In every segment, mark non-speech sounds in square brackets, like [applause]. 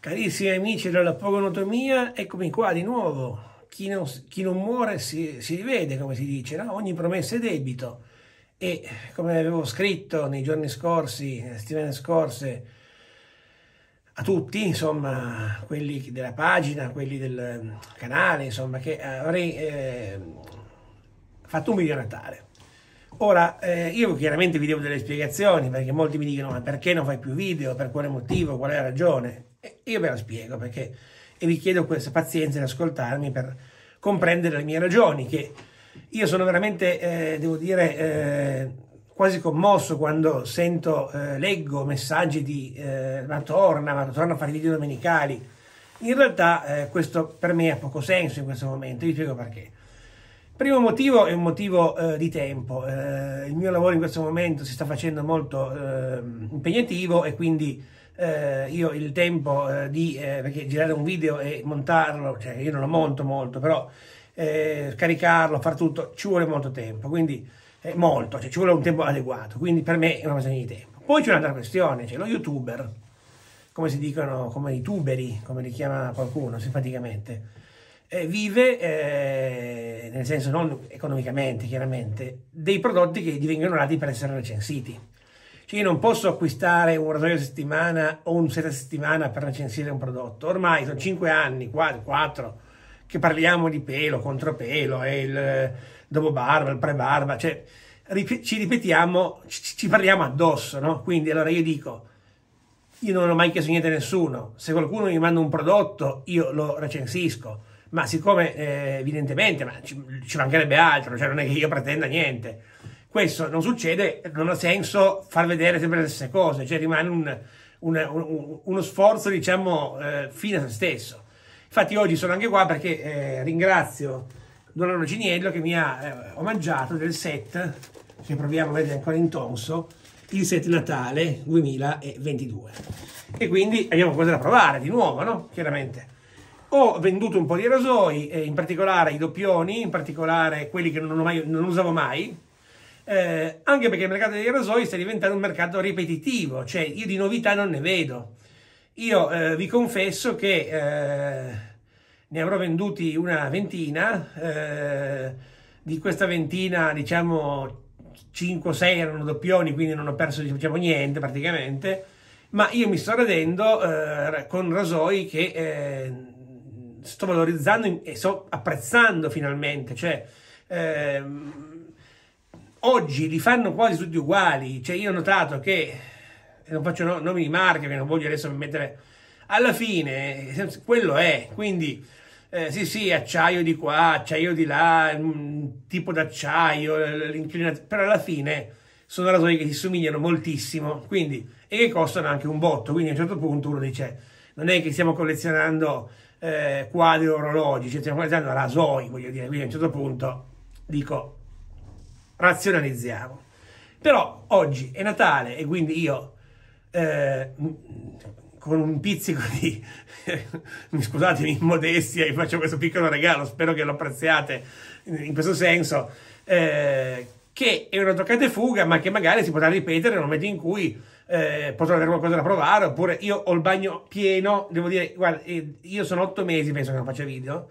Carissimi amici della pogonotomia, eccomi qua di nuovo. Chi non, chi non muore si, si, rivede, come si dice, no? ogni promessa è debito. E come avevo scritto nei giorni scorsi, nelle settimane scorse, a tutti, insomma, quelli della pagina, quelli del canale, insomma, che avrei eh, fatto un video Natale. Ora, eh, io chiaramente vi devo delle spiegazioni, perché molti mi dicono, ma perché non fai più video, per quale motivo, qual è la ragione? Io ve la spiego perché e vi chiedo questa pazienza di ascoltarmi per comprendere le mie ragioni, che io sono veramente, eh, devo dire, eh, quasi commosso quando sento, eh, leggo messaggi di eh, ma torna, ma torna a fare video domenicali. In realtà eh, questo per me ha poco senso in questo momento, vi spiego perché. Primo motivo è un motivo eh, di tempo, eh, il mio lavoro in questo momento si sta facendo molto eh, impegnativo e quindi eh, io il tempo eh, di, eh, perché girare un video e montarlo, cioè io non lo monto molto, però eh, caricarlo, far tutto, ci vuole molto tempo, quindi molto, cioè ci vuole un tempo adeguato, quindi per me è una questione di tempo. Poi c'è un'altra questione, cioè lo youtuber, come si dicono, come i tuberi, come li chiama qualcuno simpaticamente, eh, vive, eh, nel senso non economicamente chiaramente, dei prodotti che divengono nati per essere recensiti. Cioè io non posso acquistare un rasoio a settimana o un set a settimana per recensire un prodotto. Ormai sono 5 anni, 4, che parliamo di pelo, contropelo, e il eh, dopo barba, il pre-barba, cioè ci ripetiamo, ci, parliamo addosso, no? Quindi allora io dico, io non ho mai chiesto niente a nessuno, se qualcuno mi manda un prodotto io lo recensisco, ma siccome eh, evidentemente ma ci, ci mancherebbe altro, cioè non è che io pretenda niente, questo non succede, non ha senso far vedere sempre le stesse cose, cioè rimane un, un, un, uno sforzo, diciamo, eh, fine a se stesso. Infatti oggi sono anche qua perché eh, ringrazio Donano Ciniello che mi ha eh, omaggiato del set, che proviamo a vedere ancora in tonso, il set Natale 2022. E quindi abbiamo cose da provare di nuovo, no? Chiaramente. Ho venduto un po' di rasoi, eh, in particolare i doppioni, in particolare quelli che non, mai, non usavo mai, eh, anche perché il mercato dei rasoi sta diventando un mercato ripetitivo, cioè io di novità non ne vedo. Io eh, vi confesso che eh, ne avrò venduti una ventina, eh, di questa ventina diciamo 5 o 6 erano doppioni, quindi non ho perso diciamo, niente praticamente, ma io mi sto redendo eh, con rasoi che eh, sto valorizzando e sto apprezzando finalmente, cioè oggi li fanno quasi tutti uguali, cioè io ho notato che, non faccio nomi di marche, che non voglio adesso mettere, alla fine quello è, quindi eh, sì sì, acciaio di qua, acciaio di là, tipo d'acciaio, però alla fine sono rasoi che si somigliano moltissimo, quindi, e che costano anche un botto, quindi a un certo punto uno dice, non è che stiamo collezionando eh, quadri orologi, cioè stiamo collezionando rasoi, voglio dire, quindi a un certo punto dico, razionalizziamo. Però oggi è Natale e quindi io eh, con un pizzico di, [laughs] scusatemi, modestia, vi faccio questo piccolo regalo, spero che lo apprezziate in questo senso, eh, che è una toccata e fuga, ma che magari si potrà ripetere nel momento in cui eh, potrò avere qualcosa da provare, oppure io ho il bagno pieno, devo dire, guarda, eh, io sono otto mesi, penso che non faccia video,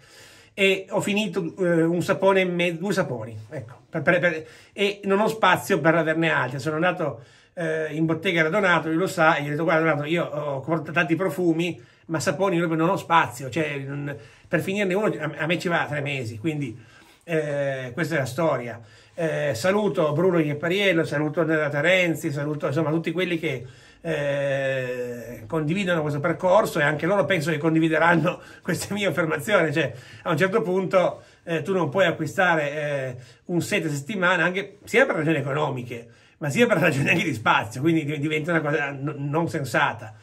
e ho finito eh, un sapone, me- due saponi, ecco, per, per, per, e non ho spazio per averne altri. Sono andato eh, in bottega da Donato, lui lo sa, e gli ho detto guarda Donato, io ho tanti profumi, ma saponi proprio non ho spazio, cioè non, per finirne uno a, a, me ci va tre mesi, quindi eh, questa è la storia. Eh, saluto Bruno Ieppariello, saluto Nella Terenzi, saluto insomma tutti quelli che eh, condividono questo percorso e anche loro penso che condivideranno [laughs] queste mie affermazioni, cioè a un certo punto eh, tu non puoi acquistare eh, un set a settimana anche sia per ragioni economiche, ma sia per [laughs] ragioni anche di spazio, quindi diventa una cosa non sensata.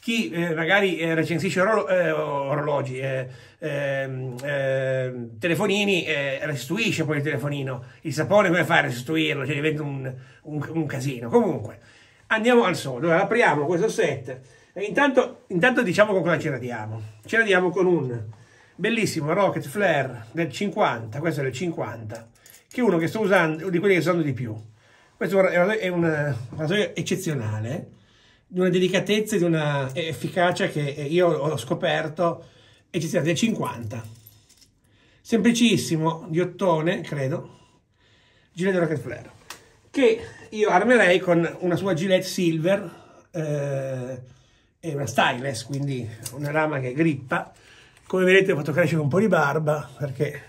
Chi eh, magari eh, recensisce orolo- orologi, ehm, ehm, telefonini, restituisce poi il telefonino, il sapone come fai a restituirlo? Cioè diventa un, un, un casino. Comunque, Andiamo al sodo, allora, apriamo questo set e intanto, intanto diciamo con cosa ci radiamo. Ci radiamo con un bellissimo Rocket Flare del 50, questo è del 50, che è uno che sto usando, di quelli che sto usando di più. Questo è un rasoio eccezionale, di una delicatezza e di una efficacia che io ho scoperto eccezionale del 50 semplicissimo di ottone credo Gillette Rocket Flare che io armerei con una sua Gillette Silver eh, e una styleless quindi una lama che grippa come vedete ho fatto crescere un po' di barba perché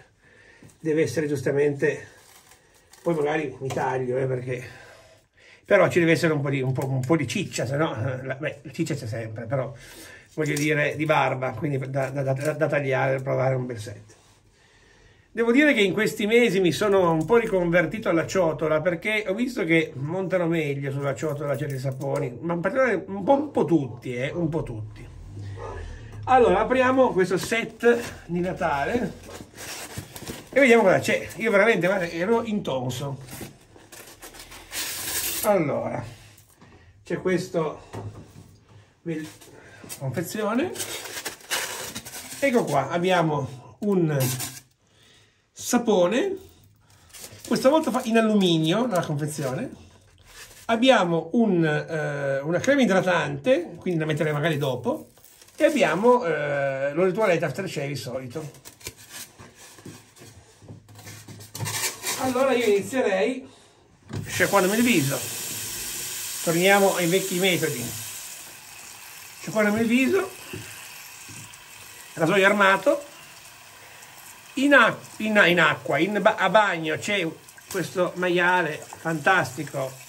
deve essere giustamente poi magari mi taglio eh, perché però ci deve essere un po' di, un po', un po di ciccia, se no, beh, ciccia c'è sempre, però voglio dire di barba, quindi da, da, da, da tagliare per provare un bel set. Devo dire che in questi mesi mi sono un po' riconvertito alla ciotola perché ho visto che montano meglio sulla ciotola certi saponi, ma in particolare un po', un po tutti, eh, un po' tutti. Allora, apriamo questo set di Natale e vediamo cosa c'è. Io veramente guarda, ero intonso allora c'è questo confezione ecco qua abbiamo un sapone questa volta in alluminio la confezione. Abbiamo un, eh, una crema idratante quindi la metterei magari dopo e abbiamo eh, l'olio toilette aftershave solito. Allora io inizierei sciacquandomi il viso torniamo ai vecchi metodi. Sciacquandomi il viso rasoio armato in, in, in acqua in a bagno c'è questo maiale fantastico.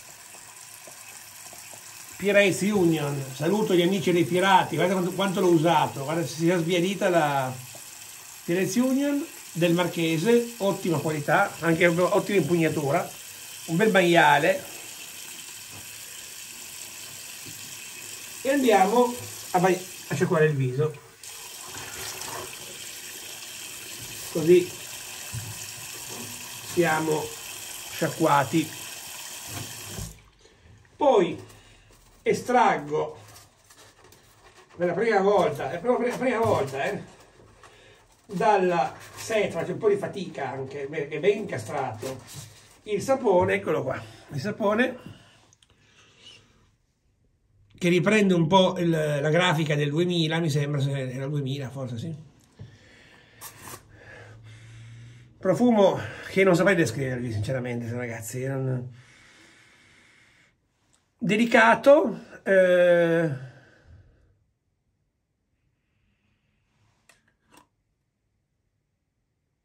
Pirates Union saluto gli amici dei pirati guarda quanto, quanto l'ho usato guarda si è sbiadita la Pirates Union del marchese ottima qualità anche ottima impugnatura un bel maiale. E andiamo a, a sciacquare il viso così siamo sciacquati poi estraggo per la prima volta è proprio la prima volta eh, dalla seta c'è un po' di fatica anche perché è ben incastrato il sapone, eccolo qua, il sapone che riprende un po' il, la grafica del 2000, mi sembra, se era il 2000 forse sì. Profumo che non saprei descrivervi sinceramente ragazzi, non... delicato, eh...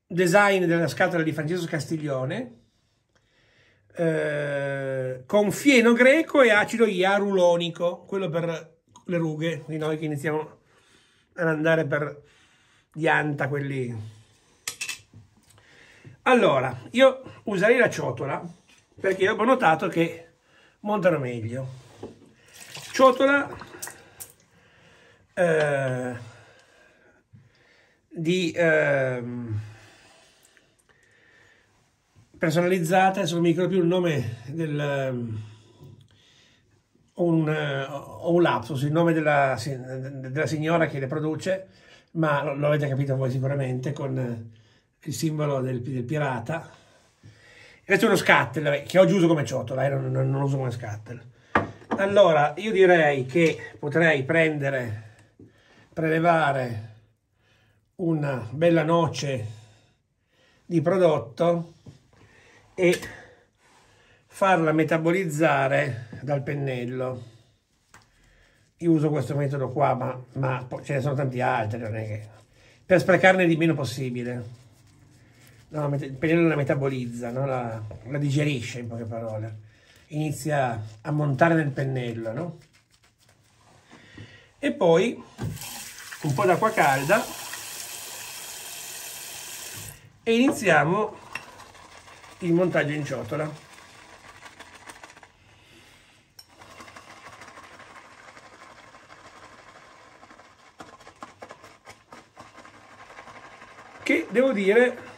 design della scatola di Francesco Castiglione, eh, con fieno greco e acido iarulonico, quello per le rughe, di noi che iniziamo ad andare per dianta, quelli... Allora, io userei la ciotola, perché ho notato che montano meglio. Ciotola eh, di... Eh, personalizzata, adesso non mi ricordo più il nome del... Um, ho un, un lapsus, il nome della, della, signora che le produce, ma lo, lo avete capito voi sicuramente, con il simbolo del, del pirata. Questo è uno scattel che oggi uso come ciotola, eh, non, non, non uso come scattel. Allora, io direi che potrei prendere, prelevare una bella noce di prodotto e farla metabolizzare dal pennello. Io uso questo metodo qua, ma, ma ce ne sono tanti altri, non è che... per sprecarne di meno possibile. No, il pennello la metabolizza, no? la, la, digerisce in poche parole. Inizia a montare nel pennello, no? E poi un po' d'acqua calda e iniziamo il montaggio in ciotola. Che devo dire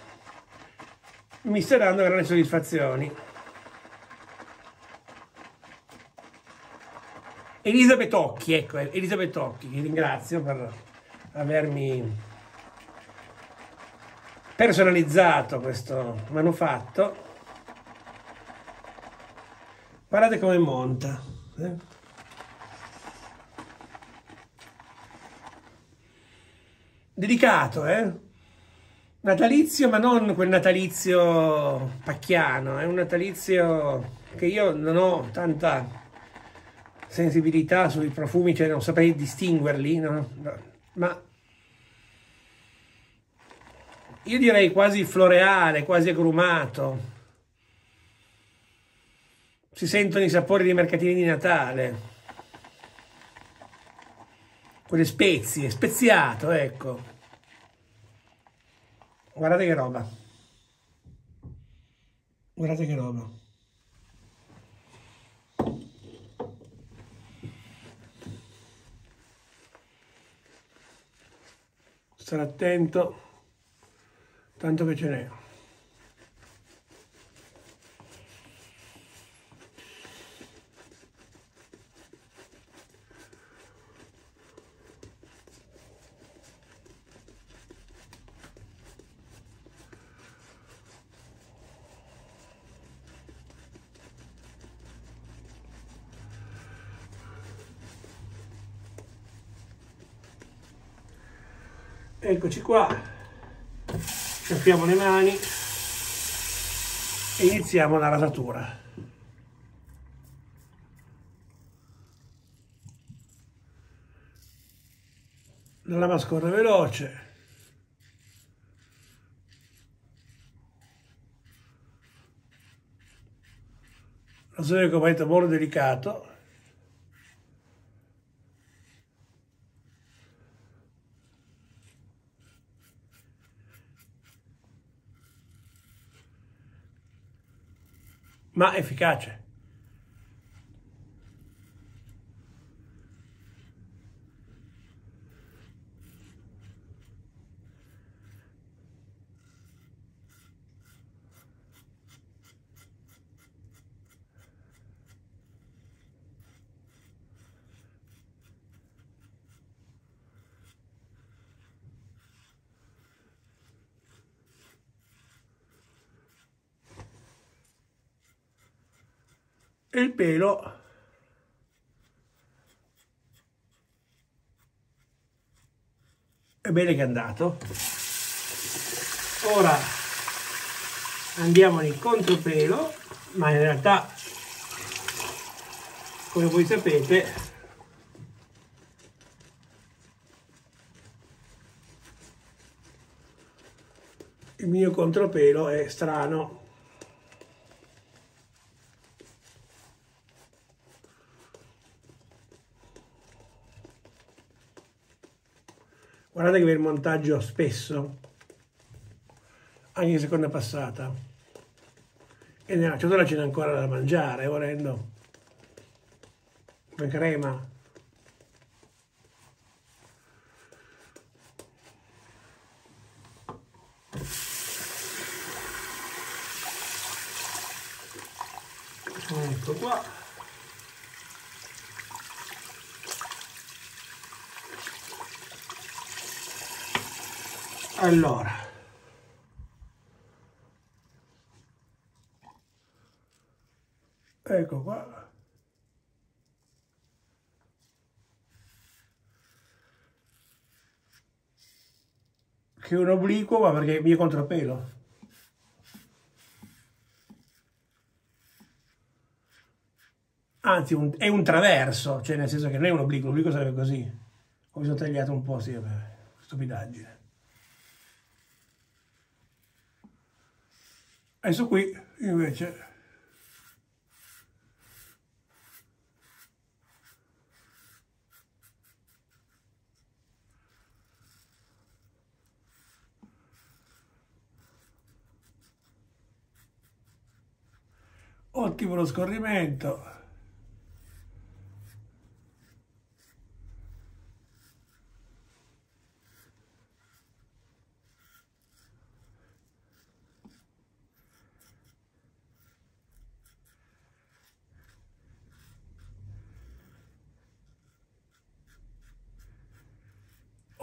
mi sta dando grandi soddisfazioni. Elisabeth Occhi, ecco, Elisabeth Occhi, vi ringrazio per avermi personalizzato questo manufatto. Guardate come monta. Eh? Delicato, eh? Natalizio, ma non quel natalizio pacchiano, è un natalizio che io non ho tanta sensibilità sui profumi, cioè non saprei distinguerli, no? ma io direi quasi floreale, quasi agrumato. Si sentono i sapori dei mercatini di Natale quelle spezie, speziato, ecco. Guardate che roba. Guardate che roba. Stare attento, tanto che ce n'è. Eccoci qua. Sciacquiamo le mani. E iniziamo la rasatura. La lama scorre veloce. Lo so che è molto delicato ma efficace. E il pelo. È bene che è andato. Ora andiamo nel contropelo ma in realtà come voi sapete il mio contropelo è strano Guardate che per montaggio spesso, anche in seconda passata, e nella ciotola ce n'è ancora da mangiare, volendo, una crema. Ecco qua. Allora. Ecco qua. Che è un obliquo ma perché mi è contrappelo. Anzi un, è un traverso cioè nel senso che non è un obliquo l'obliquo sarebbe così. Ho tagliato un po' sì vabbè stupidaggine Adesso qui invece ottimo lo scorrimento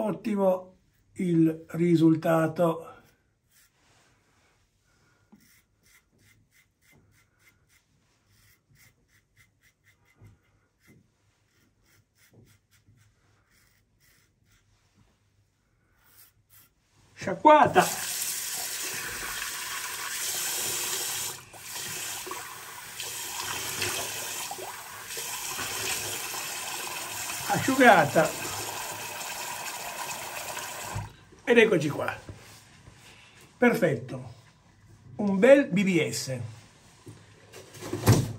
ottimo il risultato. Sciacquata. Asciugata ed eccoci qua. Perfetto. Un bel BBS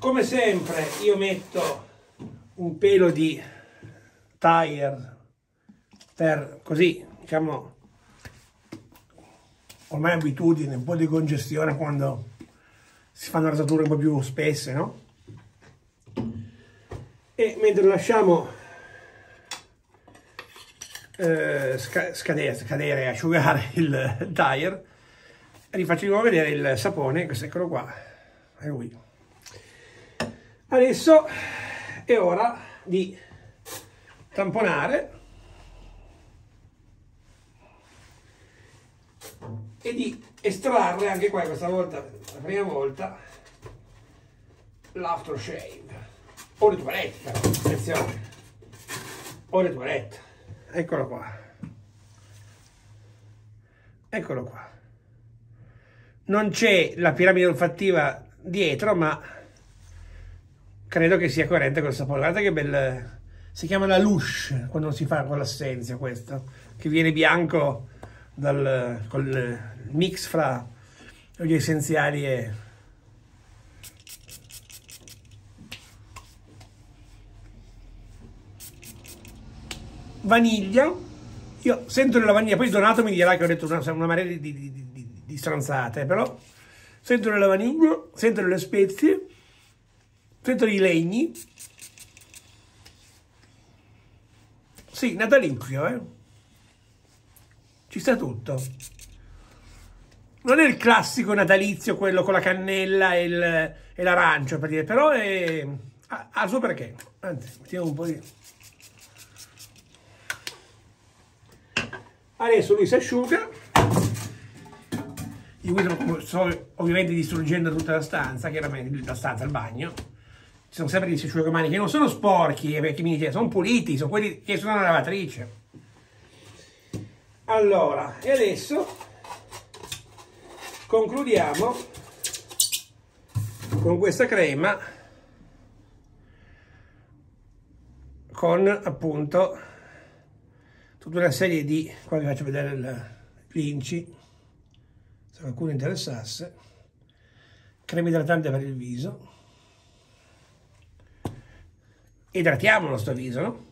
come sempre io metto un pelo di tire per così diciamo ormai abitudine un po' di congestione quando si fanno rasature un po' più spesse no? e mentre lasciamo eh, scadere, scadere, asciugare [laughs] il tire, rifaccio di nuovo vedere il sapone, questo eccolo qua, è lui. Adesso è ora di tamponare e di estrarre anche qua questa volta, la prima volta, l'aftershave. O le toilette, attenzione, o le toilette eccolo qua. Eccolo qua. Non c'è la piramide olfattiva dietro ma credo che sia coerente con il sapore. Guardate che bel si chiama la louche quando si fa con l'assenzio questo che viene bianco dal col mix fra gli essenziali e vaniglia, io sento la vaniglia, poi Donato mi dirà che ho detto una, una marea di, di, di, di stranzate, però sento la vaniglia, sento le spezie, sento i legni, sì, natalizio, eh? Ci sta tutto. Non è il classico natalizio, quello con la cannella e, e l'arancio, per dire, però è, ha, il suo perché. Anzi, mettiamo un po' di... adesso lui si asciuga. Io sto ovviamente distruggendo tutta la stanza chiaramente la stanza, il bagno. Ci sono sempre questi asciugamani che non sono sporchi perché mi dice, sono puliti sono quelli che sono una lavatrice. Allora e adesso concludiamo con questa crema con appunto tutta una serie di, qua vi faccio vedere il vinci, se qualcuno interessasse, crema idratante per il viso, idratiamolo sto viso, no?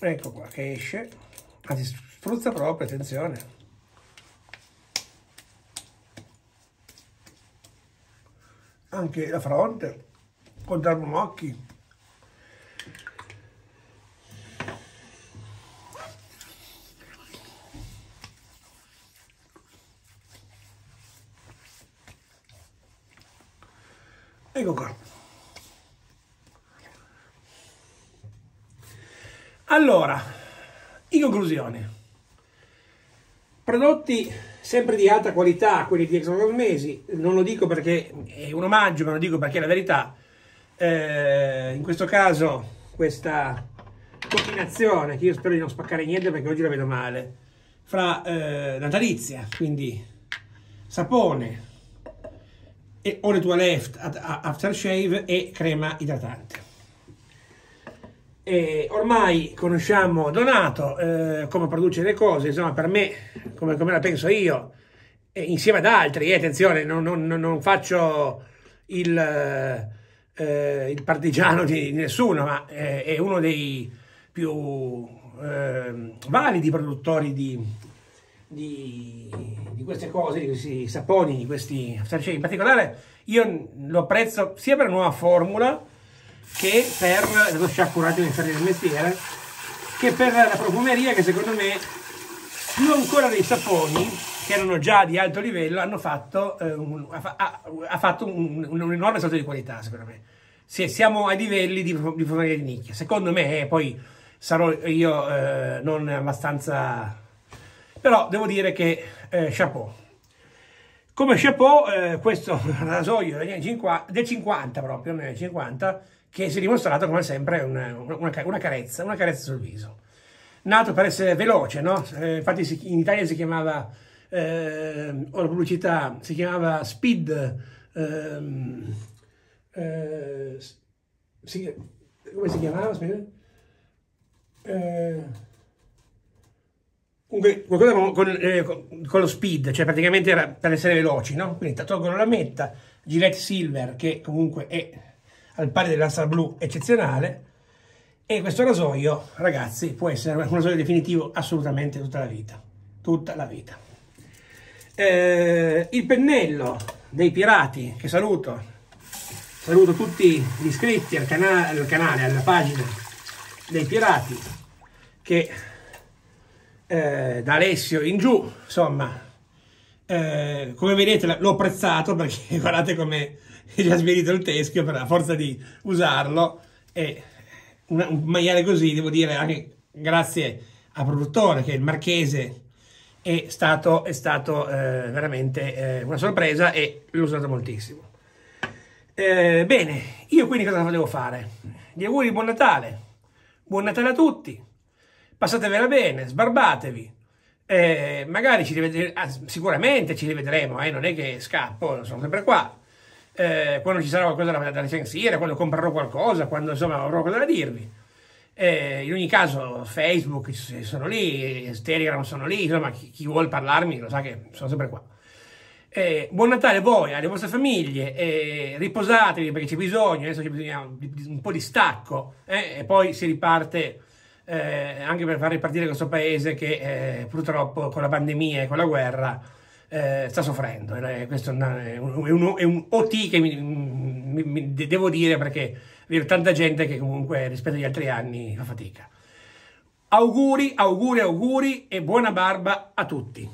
Ecco qua che esce, anzi spruzza proprio, attenzione. Anche la fronte, col occhi. Ecco qua. Allora, in conclusione, prodotti sempre di alta qualità, quelli di Exocosmesi, non lo dico perché è un omaggio, ma lo dico perché è la verità. Eh, in questo caso, questa combinazione, che io spero di non spaccare niente perché oggi la vedo male, fra eh, natalizia, quindi sapone, e Ore Toilette Aftershave e crema idratante. E ormai conosciamo Donato, eh, come produce le cose, insomma per me, come, come la penso io, eh, insieme ad altri, eh, attenzione, non, non, non, faccio il, eh, il partigiano di, nessuno, ma eh, è uno dei più eh, validi produttori di, di, di, queste cose, di questi saponi, di questi in particolare io lo apprezzo sia per la nuova formula che per lo sciacquarato di ferri del mestiere che per la profumeria che secondo me più ancora dei saponi che erano già di alto livello hanno fatto, eh, un, ha, ha, fatto un, un, un, enorme salto di qualità secondo me Se siamo ai livelli di, di profumeria di nicchia secondo me eh, poi sarò io eh, non abbastanza però devo dire che eh, chapeau. Come chapeau, eh, questo [laughs] rasoio degli anni 50, del 50 proprio, negli anni 50, che si è dimostrato come sempre una, una, una, carezza, una carezza sul viso. nato per essere veloce, no? Eh, infatti si, in Italia si chiamava, eh, o la pubblicità, si chiamava Speed, ehm, eh, si, come si chiamava? Eh, qualcosa con, con, eh, con, lo speed, cioè praticamente era per essere veloci, no? Quindi tolgono la metta, Gillette Silver, che comunque è al pari dell'Astra Blu eccezionale, e questo rasoio, ragazzi, può essere un rasoio definitivo assolutamente tutta la vita. Tutta la vita. Eh, il pennello dei pirati, che saluto. Saluto tutti gli iscritti al canale, al canale alla pagina dei pirati, che eh, da Alessio in giù, insomma, eh, come vedete l'ho apprezzato perché [laughs] guardate come è già smerito il teschio per la forza di usarlo. E un, un maiale così, devo dire anche grazie al produttore che è il marchese è stato, è stato eh, veramente eh, una sorpresa e l'ho usato moltissimo. Eh, bene, io quindi cosa devo fare? Gli auguri di buon Natale, buon Natale a tutti, passatevela bene, sbarbatevi, eh, magari ci rivedremo, ah, sicuramente ci rivedremo, eh, non è che scappo, sono sempre qua, eh, quando ci sarà qualcosa da, da recensire, quando comprerò qualcosa, quando insomma avrò qualcosa da dirvi. Eh, in ogni caso Facebook sono lì, Telegram sono lì, insomma chi, chi vuole parlarmi lo sa che sono sempre qua. Eh, buon Natale a voi, alle vostre famiglie, eh, riposatevi perché c'è bisogno, adesso c'è bisogno di un po' di stacco eh, e poi si riparte eh, anche per far ripartire questo paese che eh, purtroppo con la pandemia e con la guerra eh, sta soffrendo. Eh, questo è un, è, un, è un, OT che mi, mi, mi, devo dire perché vedo tanta gente che comunque rispetto agli altri anni fa fatica. Auguri, auguri, auguri e buona barba a tutti.